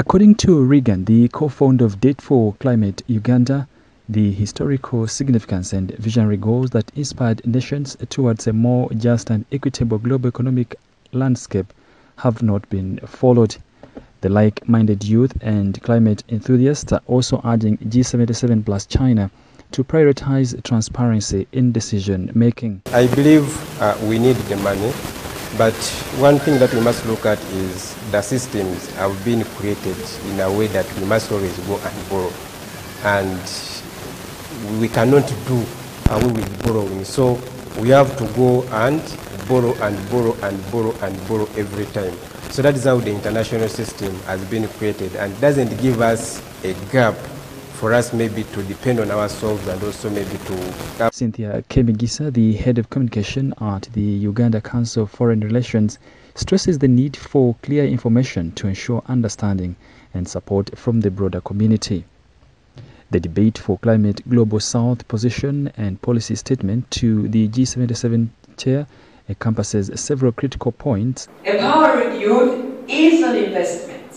According to Regan, the co-founder of Debt for Climate Uganda, the historical significance and visionary goals that inspired nations towards a more just and equitable global economic landscape have not been followed. The like-minded youth and climate enthusiasts are also urging G77 plus China to prioritize transparency in decision making. I believe uh, we need the money, but one thing that we must look at is the systems have been created in a way that we must always go and borrow. And we cannot do away with borrowing. So we have to go and borrow and borrow and borrow and borrow every time. So that is how the international system has been created and doesn't give us a gap for us maybe to depend on ourselves and also maybe to... Cynthia Kemigisa, the head of communication at the Uganda Council of Foreign Relations, stresses the need for clear information to ensure understanding and support from the broader community. The debate for climate global south position and policy statement to the G77 chair encompasses several critical points. Empowering youth is an investment.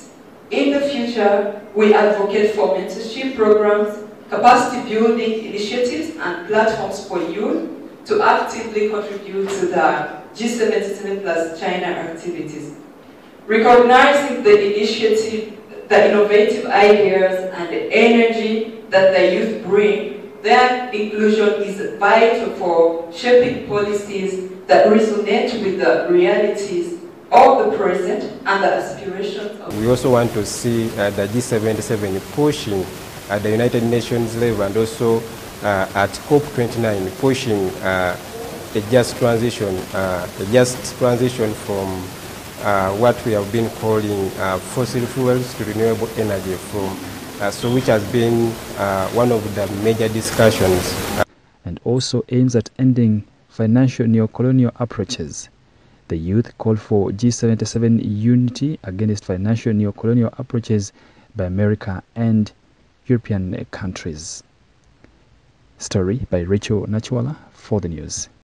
In the future, we advocate for mentorship programs, capacity building initiatives and platforms for youth to actively contribute to the G77 plus China activities. Recognizing the initiative, the innovative ideas and the energy that the youth bring, their inclusion is vital for shaping policies that resonate with the realities of the present and the aspirations of We also want to see uh, the G77 pushing at the United Nations level and also uh, at COP29 pushing uh, a just transition, uh, a just transition from uh, what we have been calling uh, fossil fuels to renewable energy from uh, so which has been uh, one of the major discussions. And also aims at ending financial neo-colonial approaches. The youth call for G77 unity against financial neo-colonial approaches by America and European countries. Story by Rachel Nachuala for the news.